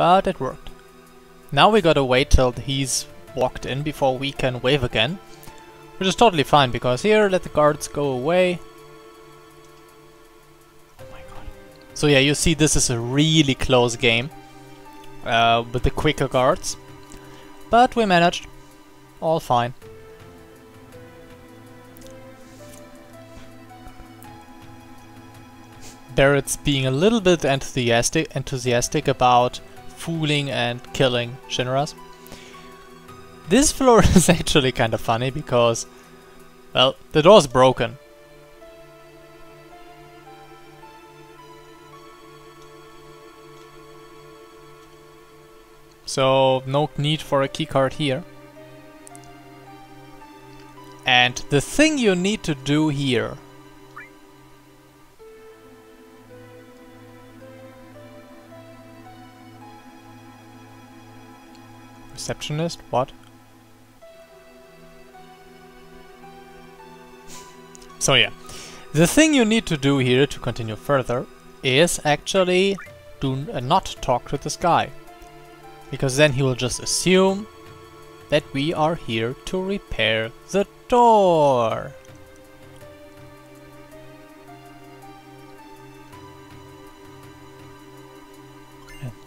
But it worked. Now we gotta wait till he's walked in before we can wave again. Which is totally fine, because here, let the guards go away. Oh my god. So yeah, you see this is a really close game. Uh, with the quicker guards. But we managed. All fine. Barret's being a little bit enthusiastic enthusiastic about fooling and killing Shinras. This floor is actually kind of funny because, well, the door's broken. So, no need for a keycard here. And the thing you need to do here Receptionist? What? so yeah, the thing you need to do here to continue further is actually do uh, not talk to this guy. Because then he will just assume that we are here to repair the door.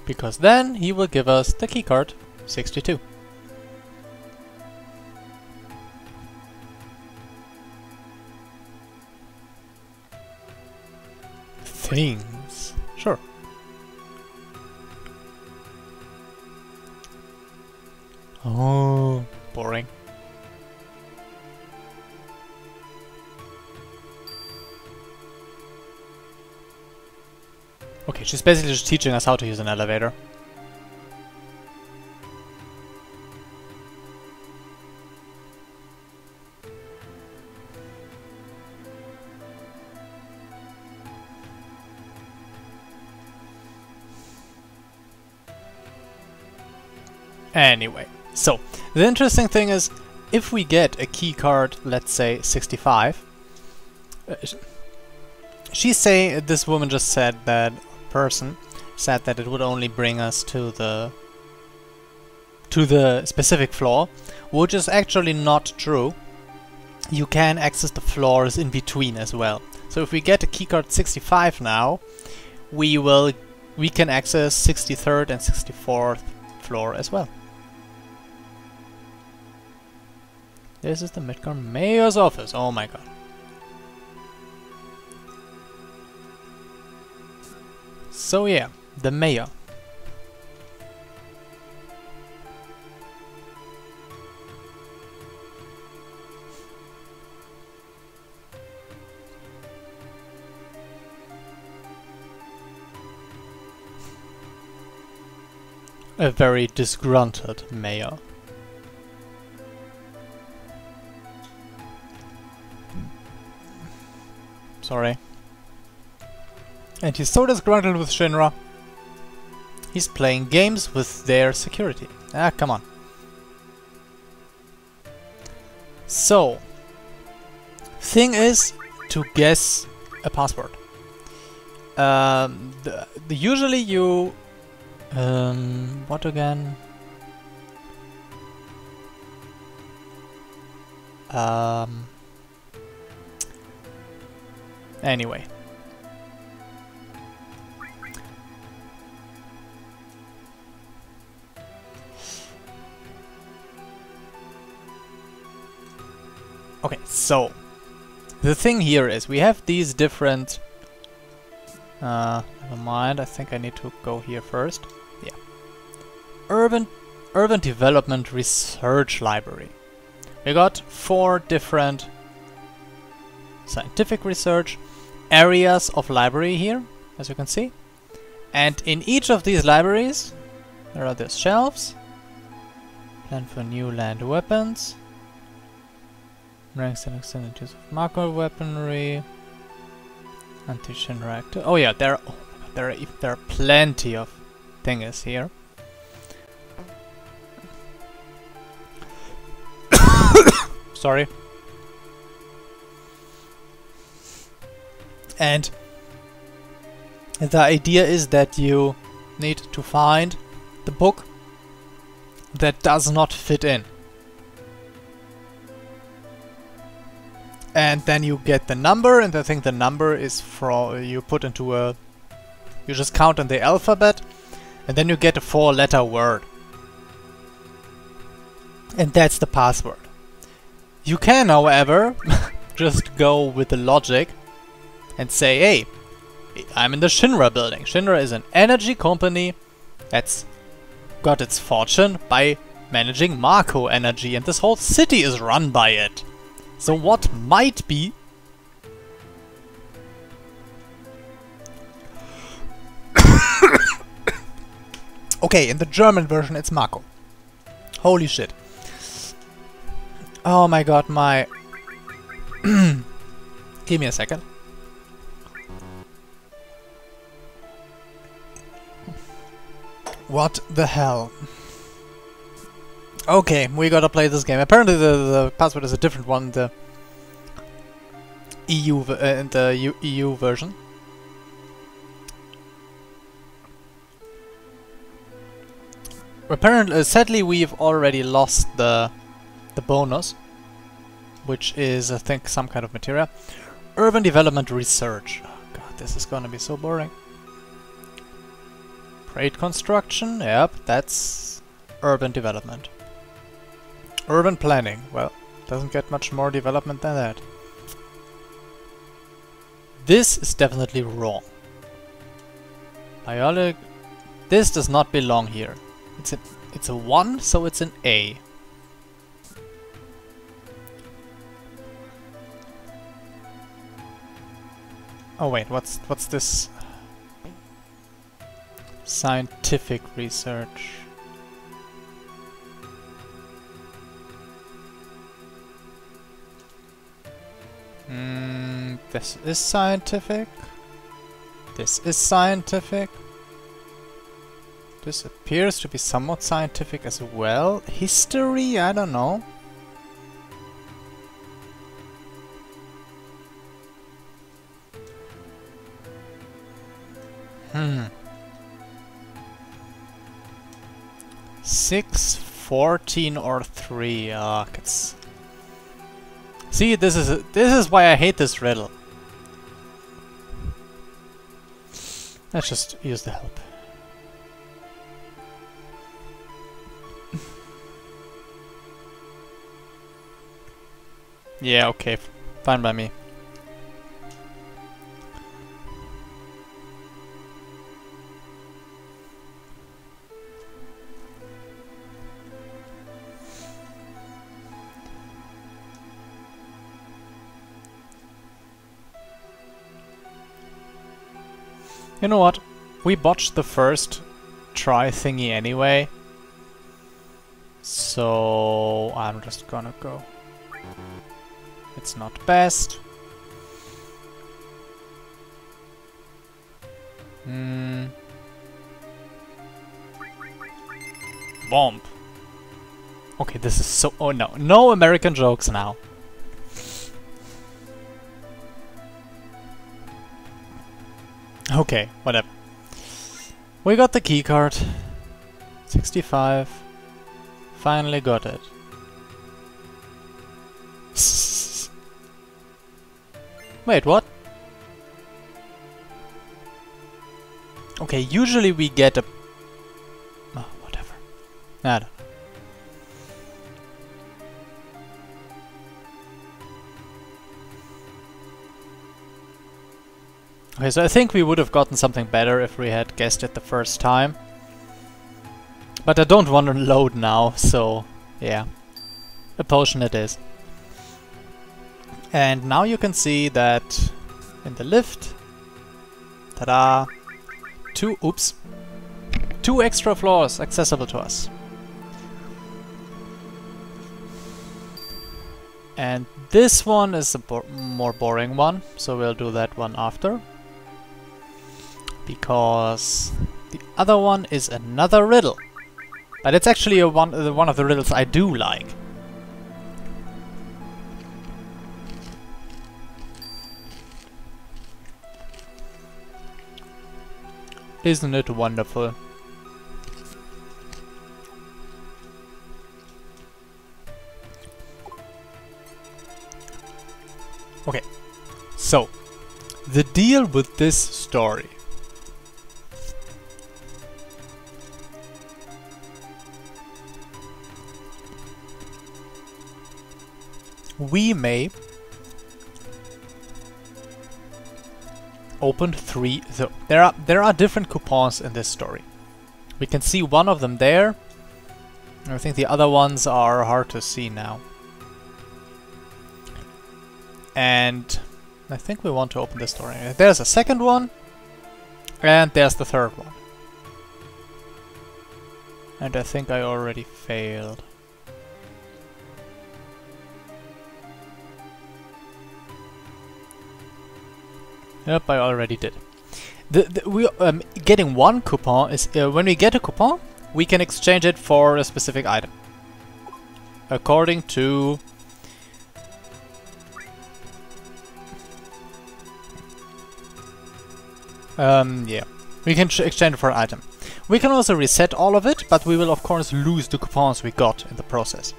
Because then he will give us the keycard 62. Things. Sure. Oh, boring. Okay, she's basically just teaching us how to use an elevator. Anyway, so the interesting thing is if we get a key card, let's say 65, uh, she's saying, this woman just said that, person said that it would only bring us to the to the specific floor, which is actually not true. You can access the floors in between as well. So if we get a keycard 65 now, we will we can access 63rd and 64th floor as well. This is the Midgar Mayor's office. Oh my god. So yeah, the mayor. A very disgruntled mayor. Sorry. And he's so disgruntled with Shinra. He's playing games with their security. Ah, come on. So, thing is to guess a password. Um, the, the usually you um, what again? Um, Anyway. Okay, so the thing here is we have these different uh, never mind, I think I need to go here first. Yeah. Urban Urban Development Research Library. We got four different scientific research, areas of library here, as you can see. And in each of these libraries, there are these shelves. Plan for new land weapons. Ranks and extended use of macro weaponry. Anti-Shinra Oh yeah, there are, oh there are there are plenty of things here. Sorry. And the idea is that you need to find the book that does not fit in. And then you get the number, and I think the number is from you put into a you just count in the alphabet, and then you get a four-letter word. And that's the password. You can, however, just go with the logic and say, hey, I'm in the Shinra building. Shinra is an energy company that's got its fortune by managing Mako energy and this whole city is run by it. So what might be Okay, in the German version it's Mako. Holy shit. Oh my god, my... Give me a second. What the hell? Okay, we gotta play this game. Apparently the, the password is a different one the EU, uh, the U EU version. Apparently, uh, sadly, we've already lost the the bonus, which is, I think, some kind of material. Urban development research. Oh god, this is gonna be so boring. Trade construction, yep, that's urban development. Urban planning, well, doesn't get much more development than that. This is definitely wrong. Biology... This does not belong here. It's a, it's a 1, so it's an A. Oh wait, what's what's this? Scientific research. Mm, this is scientific. This is scientific. This appears to be somewhat scientific as well. History? I don't know. 6, 14 or 3. Ah, it's... See, this is this is why I hate this riddle. Let's just use the help. yeah, okay. Fine by me. You know what? We botched the first try thingy anyway. So I'm just gonna go. It's not best. Hmm. Bomb. Okay, this is so... Oh no, no American jokes now. Okay, whatever. We got the keycard. 65. Finally got it. Wait, what? Okay, usually we get a... Oh, whatever. I don't Okay, so I think we would have gotten something better if we had guessed it the first time. But I don't want to load now, so yeah. A potion it is. And now you can see that in the lift, ta-da, two, oops, two extra floors accessible to us. And this one is a bo more boring one, so we'll do that one after because the other one is another riddle. But it's actually a one, uh, one of the riddles I do like. Isn't it wonderful? Okay, so the deal with this story We may open three. So there are there are different coupons in this story. We can see one of them there. I think the other ones are hard to see now. And I think we want to open this story. There's a second one. And there's the third one. And I think I already failed. Yep, I already did. The, the we um, getting one coupon is uh, when we get a coupon, we can exchange it for a specific item. According to um, yeah, we can exchange it for an item. We can also reset all of it, but we will of course lose the coupons we got in the process.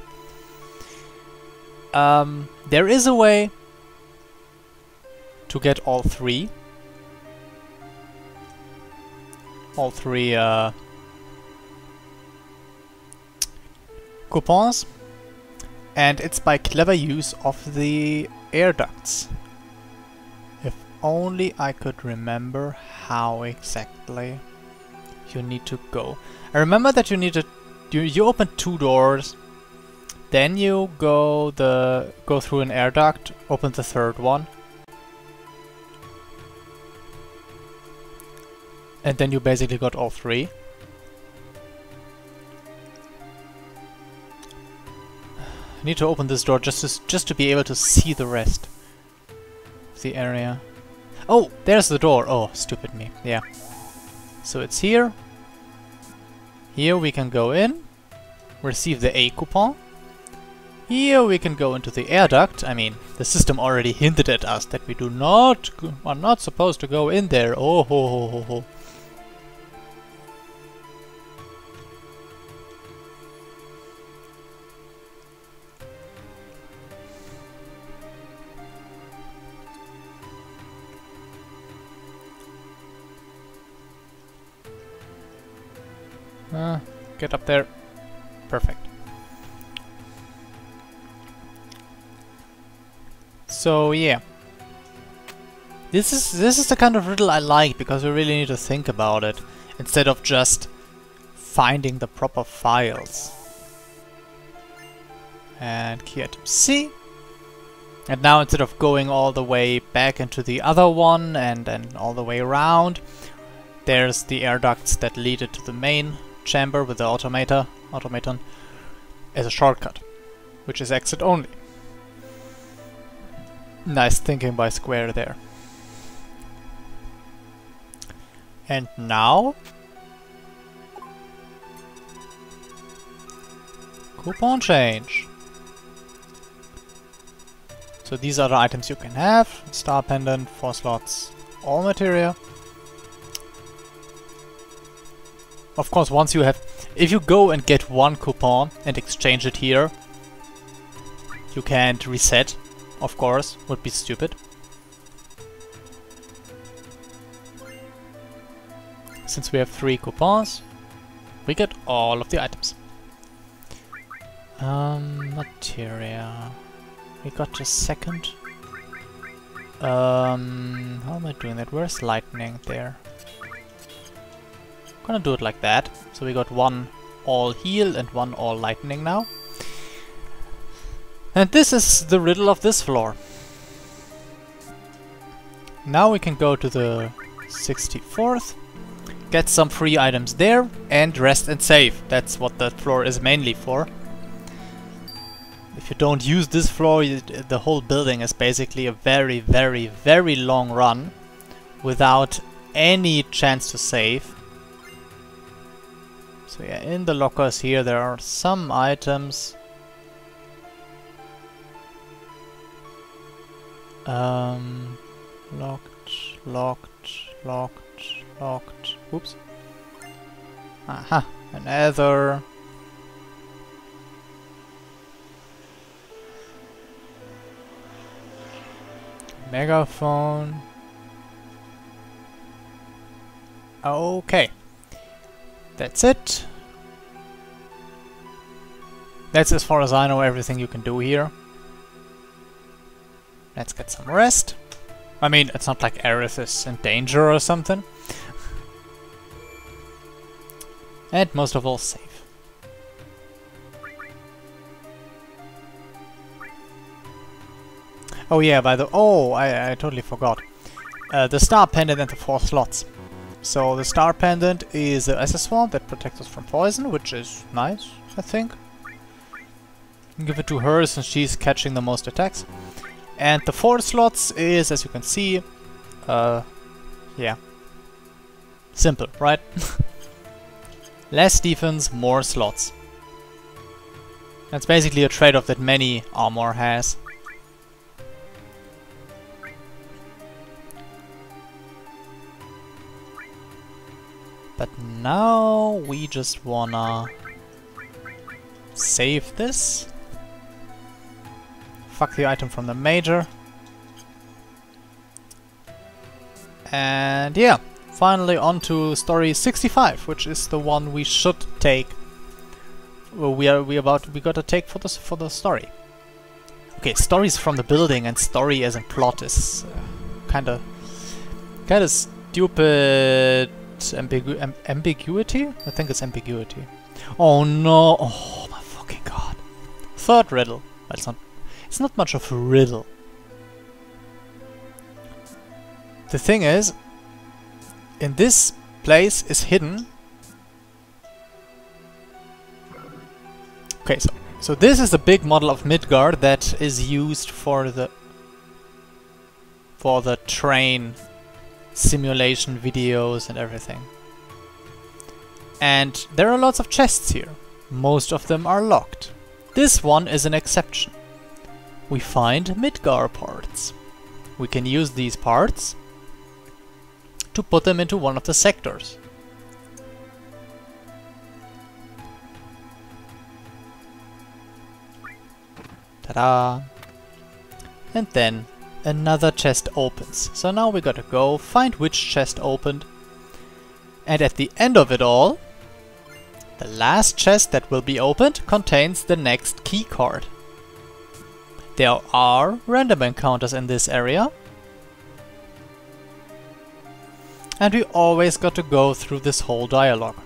Um, there is a way to get all three. All three uh, coupons. And it's by clever use of the air ducts. If only I could remember how exactly you need to go. I remember that you need to you, you open two doors then you go the go through an air duct, open the third one, And then you basically got all three. I need to open this door just to, just to be able to see the rest the area. Oh, there's the door. Oh, stupid me. Yeah. So it's here. Here we can go in, receive the A coupon. Here we can go into the air duct. I mean, the system already hinted at us that we do not are not supposed to go in there. Oh ho ho ho ho. Get up there. Perfect. So yeah. This is this is the kind of riddle I like because we really need to think about it instead of just finding the proper files. And key item C. And now instead of going all the way back into the other one and then all the way around, there's the air ducts that lead it to the main chamber with the automator, automaton as a shortcut, which is exit only. Nice thinking by Square there. And now... Coupon change. So these are the items you can have. Star Pendant, 4 slots, all materia. Of course, once you have... If you go and get one coupon and exchange it here, you can't reset, of course, would be stupid. Since we have three coupons, we get all of the items. Um, materia. We got a second. Um, how am I doing that? Where's lightning there? Gonna do it like that. So we got one all heal and one all lightning now. And this is the riddle of this floor. Now we can go to the 64th, get some free items there, and rest and save. That's what that floor is mainly for. If you don't use this floor, the whole building is basically a very, very, very long run without any chance to save. So yeah, in the lockers here there are some items. Um, locked, locked, locked, locked. Oops. Aha, another. Megaphone. Okay. That's it. That's as far as I know everything you can do here. Let's get some rest. I mean, it's not like Aerith is in danger or something. and most of all, save. Oh yeah, by the... Oh, I, I totally forgot. Uh, the star pendant and the four slots. So the star pendant is the SS Swamp that protects us from poison, which is nice, I think. Give it to her since she's catching the most attacks. And the four slots is, as you can see, uh, yeah. Simple, right? Less defense, more slots. That's basically a trade-off that many armor has. But now we just wanna save this. Fuck the item from the major. And yeah, finally on to story 65, which is the one we should take. Well, we are we about we got to take for this for the story. Okay, stories from the building and story as in plot is uh, kind of kind of stupid ambigu am ambiguity. I think it's ambiguity. Oh no! Oh my fucking god! Third riddle. That's not it's not much of a riddle. The thing is, in this place is hidden. Okay, so so this is the big model of Midgard that is used for the for the train simulation videos and everything. And there are lots of chests here. Most of them are locked. This one is an exception we find Midgar parts. We can use these parts to put them into one of the sectors. Ta-da! And then another chest opens. So now we gotta go find which chest opened. And at the end of it all, the last chest that will be opened contains the next key card. There are random encounters in this area. And we always got to go through this whole dialogue.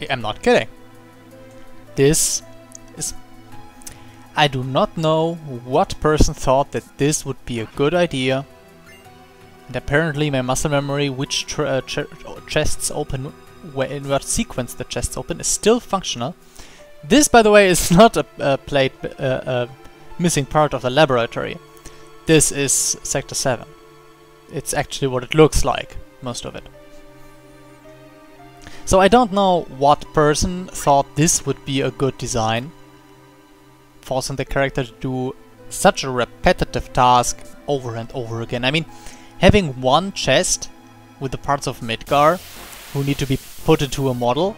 Eh, I'm not kidding. This is... I do not know what person thought that this would be a good idea. And apparently my muscle memory which uh, ch chests open, in what sequence the chests open, is still functional. This, by the way, is not a, a uh, missing part of the laboratory. This is Sector 7. It's actually what it looks like, most of it. So I don't know what person thought this would be a good design, forcing the character to do such a repetitive task over and over again. I mean, having one chest with the parts of Midgar who need to be put into a model,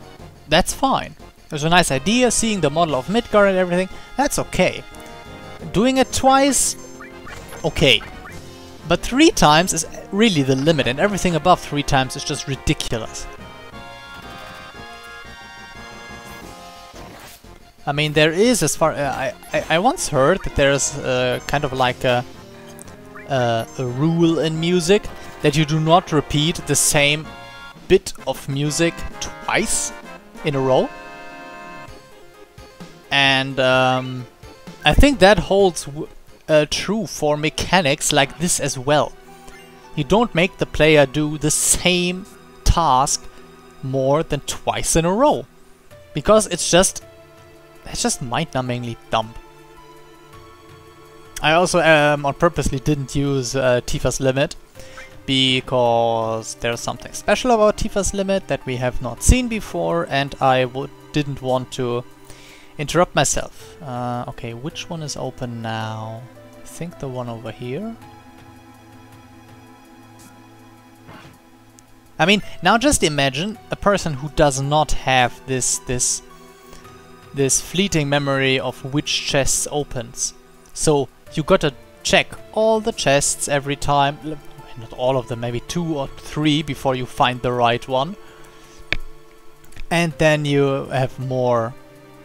that's fine. It was a nice idea, seeing the model of Midgar and everything, that's okay. Doing it twice, okay. But three times is really the limit, and everything above three times is just ridiculous. I mean, there is, as far uh, I, I, I once heard that there's uh, kind of like a, uh, a rule in music that you do not repeat the same bit of music twice in a row. And um, I think that holds uh, true for mechanics like this as well. You don't make the player do the same task more than twice in a row. Because it's just... It's just mind-numbingly dumb. I also um, on purposely didn't use uh, Tifa's Limit because there's something special about Tifa's Limit that we have not seen before and I didn't want to interrupt myself. Uh, okay, which one is open now? I think the one over here. I mean, now just imagine a person who does not have this this this fleeting memory of which chests opens. So you gotta check all the chests every time, not all of them, maybe two or three before you find the right one. And then you have more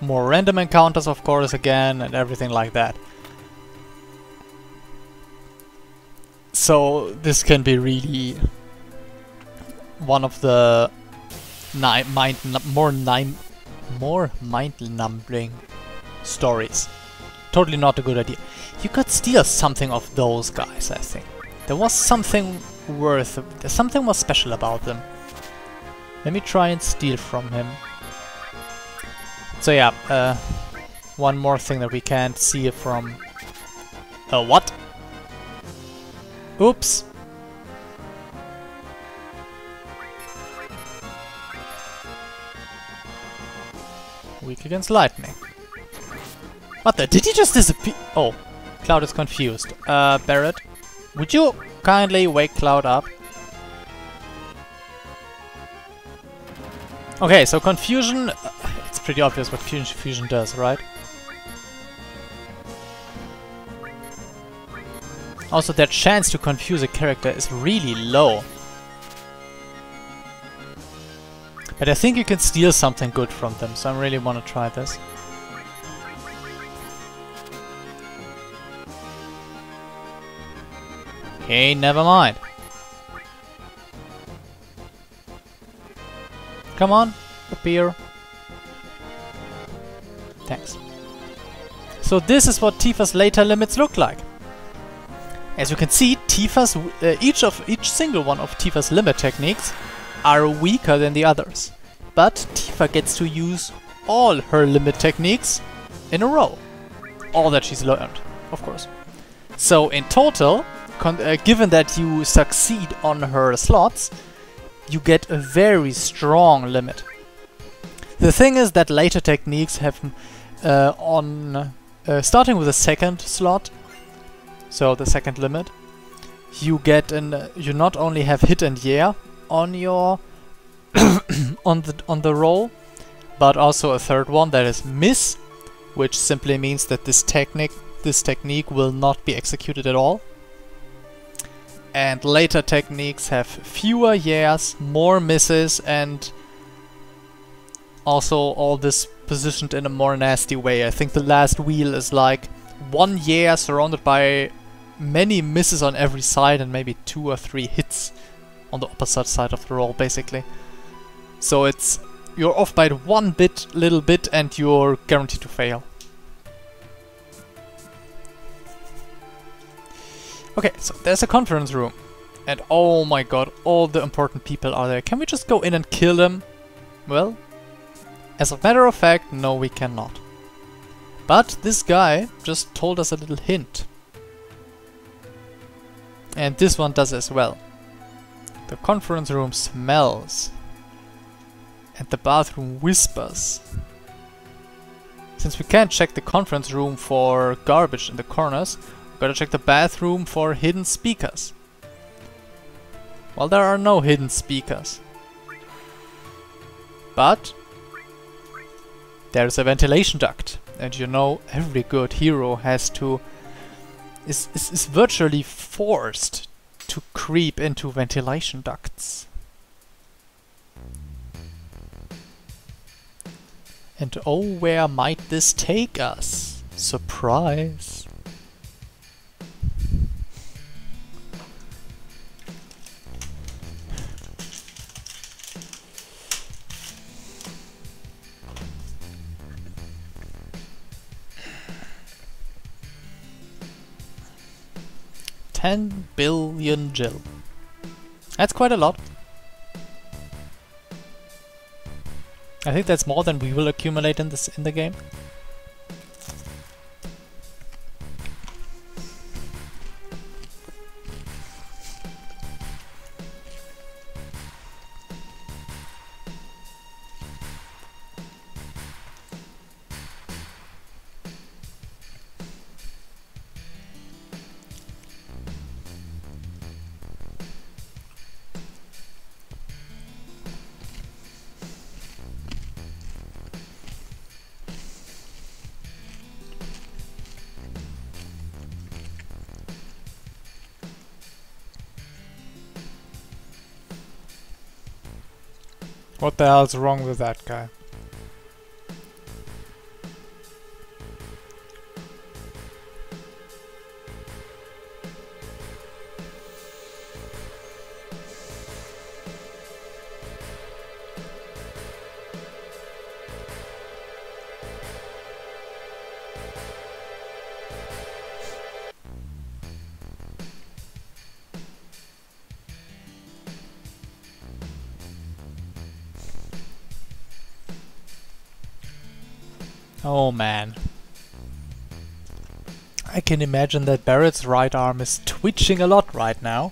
more random encounters of course again and everything like that. So this can be really one of the ni mind more nine more mind-numbing stories. Totally not a good idea. You could steal something of those guys, I think. There was something worth... Something was special about them. Let me try and steal from him. So yeah, uh, one more thing that we can't see from... Uh, what? Oops. Weak against lightning. What the? Did he just disappear? Oh, Cloud is confused. Uh, Barret, would you kindly wake Cloud up? Okay, so confusion... uh, It's pretty obvious what fusion, fusion does, right? Also, their chance to confuse a character is really low. But I think you can steal something good from them, so I really want to try this. Okay, never mind. Come on, appear. Thanks. So this is what Tifa's later limits look like. As you can see, Tifa's uh, each of each single one of Tifa's limit techniques are weaker than the others. But Tifa gets to use all her limit techniques in a row. All that she's learned, of course. So in total, uh, given that you succeed on her slots, you get a very strong limit. The thing is that later techniques have uh, on uh, starting with the second slot, so the second limit, you get an uh, you not only have hit and yeah on your on the on the roll, but also a third one that is miss, which simply means that this technique this technique will not be executed at all. And later techniques have fewer yeahs, more misses, and also all this positioned in a more nasty way. I think the last wheel is like one year surrounded by many misses on every side and maybe two or three hits on the opposite side of the roll, basically. So it's you're off by one bit, little bit, and you're guaranteed to fail. Okay, so there's a conference room. And oh my god, all the important people are there. Can we just go in and kill them? Well, as a matter of fact, no we cannot. But this guy just told us a little hint. And this one does as well. The conference room smells. And the bathroom whispers. Since we can't check the conference room for garbage in the corners, we gotta check the bathroom for hidden speakers. Well, there are no hidden speakers. But there's a ventilation duct. And you know, every good hero has to is, is, is virtually forced to creep into ventilation ducts. And oh, where might this take us? Surprise! Ten billion Gil. That's quite a lot. I think that's more than we will accumulate in this in the game. What the hell's wrong with that guy? Oh man. I can imagine that Barret's right arm is twitching a lot right now.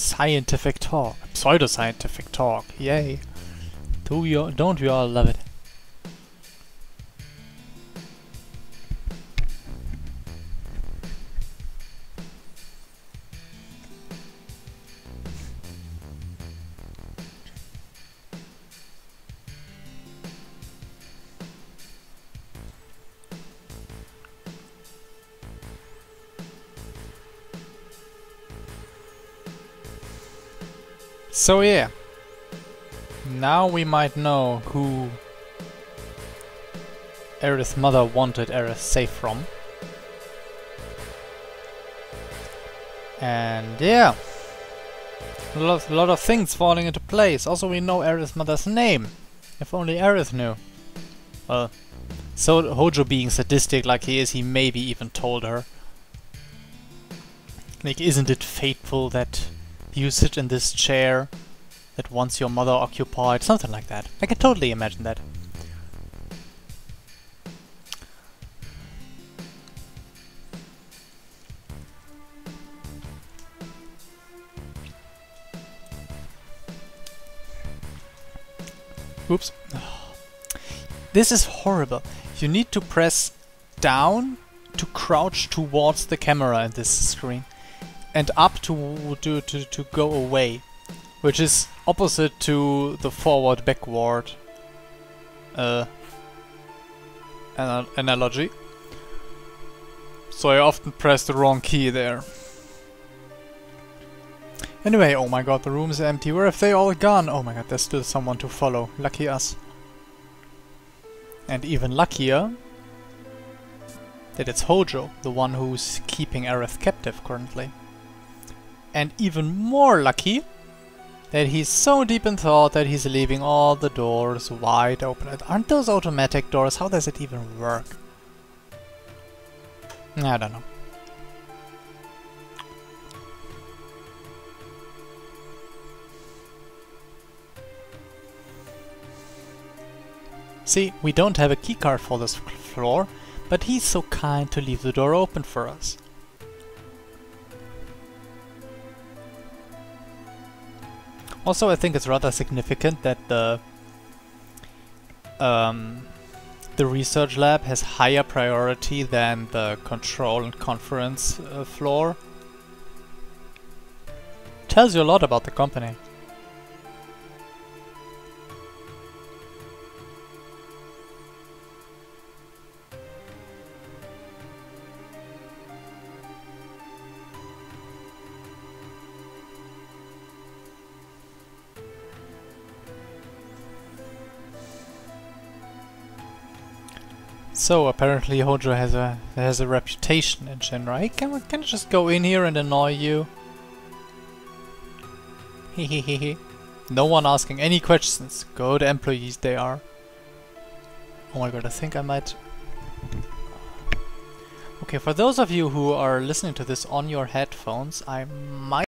Scientific talk. Pseudoscientific talk. Yay. Do you, don't we all love it? So yeah, now we might know who Aerith's mother wanted Aerith safe from. And yeah, a lot, lot of things falling into place. Also we know Aerith's mother's name. If only Aerith knew. Well, so Hojo being sadistic like he is, he maybe even told her. Like, isn't it fateful that you sit in this chair that once your mother occupied, something like that. I can totally imagine that. Oops. This is horrible. You need to press down to crouch towards the camera in this screen and up to, to, to, to go away, which is opposite to the forward backward uh, analogy. So I often press the wrong key there. Anyway, oh my god, the room is empty. Where have they all gone? Oh my god, there's still someone to follow. Lucky us. And even luckier that it's Hojo, the one who's keeping Aerith captive currently and even more lucky that he's so deep in thought that he's leaving all the doors wide open. Aren't those automatic doors? How does it even work? I don't know. See, we don't have a keycard for this floor, but he's so kind to leave the door open for us. Also, I think it's rather significant that the um, the research lab has higher priority than the control and conference uh, floor. Tells you a lot about the company. So apparently Hojo has a has a reputation in Shinra. Can we can I just go in here and annoy you? Hehehehe. no one asking any questions. Good employees they are. Oh my god, I think I might... Okay, for those of you who are listening to this on your headphones, I might